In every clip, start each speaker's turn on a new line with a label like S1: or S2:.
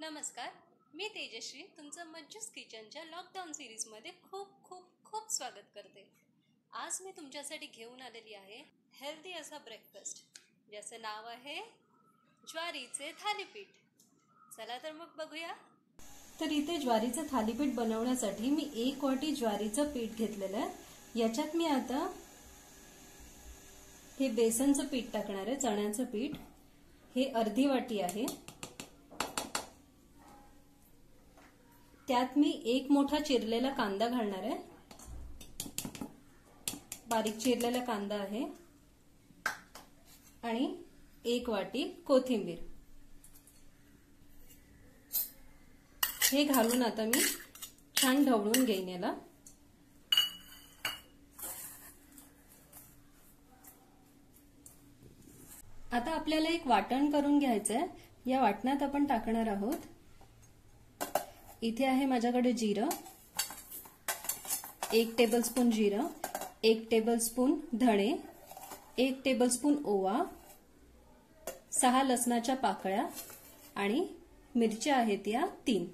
S1: नमस्कार मी तेजश्री तुमचं मज्जूस किचनच्या लॉकडाऊन सिरीजमध्ये खूप खूप खूप स्वागत करते. आज मी तुमच्यासाठी घेऊन आलेली आहे हेल्दी असा ब्रेकफास्ट ज्याचं नाव आहे ज्वारीचे थालीपीठ. चला तर मग बघूया. तर इथे ज्वारीचं थालीपीठ बनवण्यासाठी मी एक वाटी ज्वारीचं पीठ घेतलेलं आहे. याच्यात मी आता हे बेसनचं पीठ टाकणार आहे चण्याचं पीठ. हे अर्धी वाटी आहे. त्यात मी एक मोठा चिरलेला कांदा घालणार आहे. बारीक चिरलेला कांदा आहे. आणि एक वाटी कोथिंबीर. हे घालून आता मी छान ढवळून घेईन याला. आता आपल्याला एक वाटण करून घ्यायचंय. या वाटणात आपण टाकणार आहोत. इथे आहे माझ्याकडे जिरं. एक टेबलस्पून जिरं. एक टेबलस्पून धणे. एक टेबलस्पून ओवा. सहा लसणाच्या पाकळ्या आणि मिरच्या आहेत या तीन.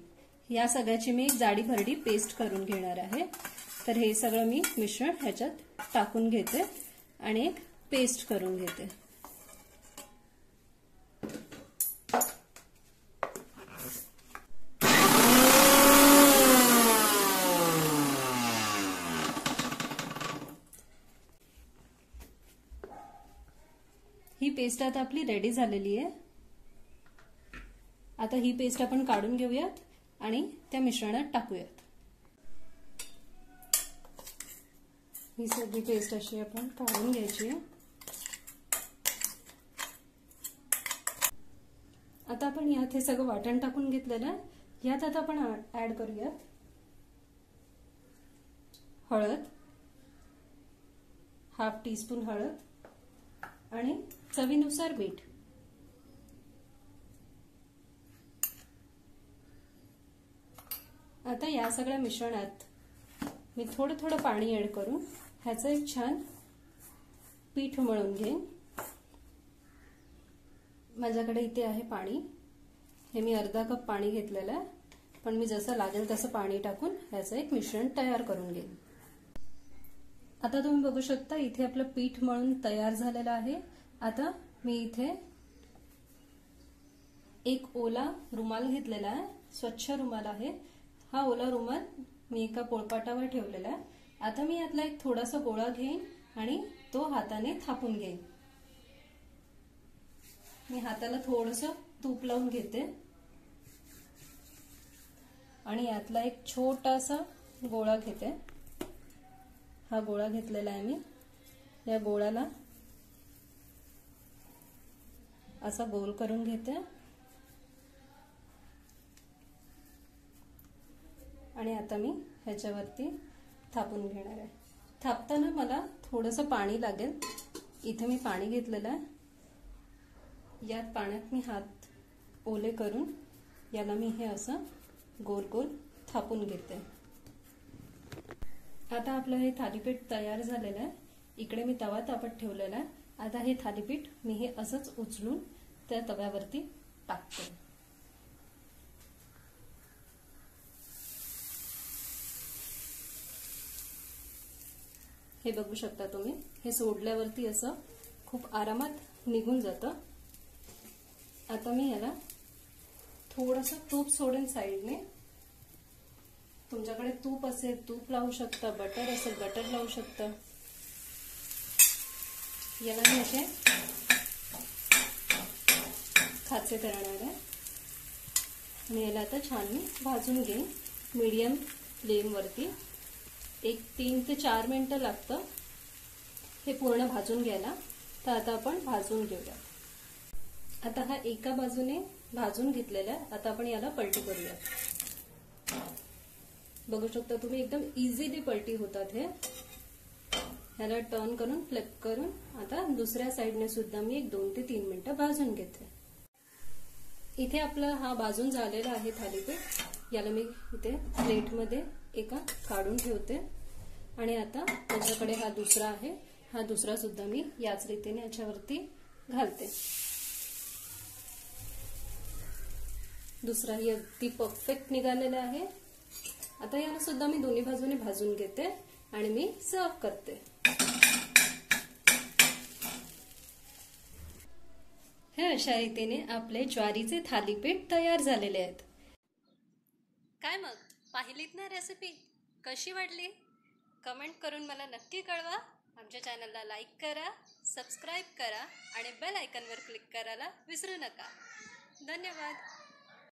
S1: या सगळ्याची मी जाडी भरडी पेस्ट करून घेणार आहे. तर हे सगळं मी मिश्रण ह्याच्यात टाकून घेते आणि एक पेस्ट करून घेते. पेस्ट आता आपली रेडी झालेली आहे. आता ही पेस्ट आपण काढून घेऊयात आणि त्या मिश्रणात टाकूयात. ही सगळी पेस्ट अशी आपण काढून घ्यायची आता आपण यात हे सगळं वाटण टाकून घेतलेलं आहे. यात आता आपण ऍड करूयात. हळद हाफ टीस्पून हळद आणि चवीनुसार मीठ. आता या सगळ्या मिश्रणात मी थोडं थोडं पाणी ऍड करून ह्याचं एक छान पीठ मळून घेईन. माझ्याकडे इथे आहे पाणी. हे मी अर्धा कप पाणी घेतलेलं आहे. पण मी जसं लागेल तसं पाणी टाकून ह्याचं एक मिश्रण तयार करून घेईन. आता तुम्ही बघू शकता इथे आपलं पीठ मळून तयार झालेलं आहे. आता मी इथे एक ओला रुमाल घेतलेला आहे. स्वच्छ रुमाल आहे. हा ओला रुमाल मी एका पोळपाटावर ठेवलेला आहे. आता मी यातला एक थोडासा गोळा घेईन आणि तो हाताने थापून घेईन. मी हाताला थोडस तूप लावून घेते. आणि यातला एक छोटासा गोळा घेते. हा गोळा घेतलेला आहे मी. या गोळ्याला असा गोल करून घेते. आणि आता मी ह्याच्यावरती थापून घेणार आहे. थापताना मला थोडंसं पाणी लागेल. इथे मी पाणी घेतलेलं आहे. यात पाण्यात मी हात ओले करून याला मी हे असं गोल गोल थापून घेते. आता आपलं हे थालीपीठ तयार झालेलं आहे. इकडे मी तवा तापत ठेवलेला आहे. आता हे थालीपीठ मी हे असंच उचलून त्या तव्यावरती टाकते. हे बघू शकता तुम्ही हे सोडल्यावरती असं खूप आरामात निघून जातं. आता मी याला थोडंसं तूप सोडेन साईडने. तुमच्याकडे तूप असेल तूप लावू शकता बटर असेल बटर लावू शकता. याला मी असे खाचे करणार आहे. आणि याला आता छान मी. भाजून घेईन. मीडियम फ्लेमवरती. एक तीन ते चार मिनटं लागतं. हे पूर्ण भाजून घ्यायला. तर आता आपण भाजून घेऊया. आता हा एका बाजूने भाजून घेतलेला आहे. आता आपण याला पलटी करूया. बघू शकता तुम्ही एकदम इझिली पलटी होतात हे. ह्याला टर्न करून फ्लिप करून आता दुसऱ्या साईडने सुद्धा मी एक दोन ते तीन मिनिटं भाजून घेते. इथे आपला हा बाजून झालेला आहे थालीपीठ. याला मी इथे प्लेटमध्ये एका काढून ठेवते. आणि आता माझ्याकडे हा दुसरा आहे. हा दुसरा सुद्धा मी याच रीतीने याच्यावरती घालते. दुसराही अगदी परफेक्ट निघालेला आहे. आता याला सुद्धा मी दोन्ही बाजूने भाजून घेते आणि मी सर्व करते. अशा रीतीने आपले ज्वारीचे थालीपीठ तयार झालेले आहेत. काय मग? पाहिलीत ना रेसिपी कशी वाटली कमेंट करून मला नक्की कळवा. आमच्या चॅनलला लाईक करा सबस्क्राईब करा आणि बेल आयकनवर क्लिक करायला विसरू नका. धन्यवाद.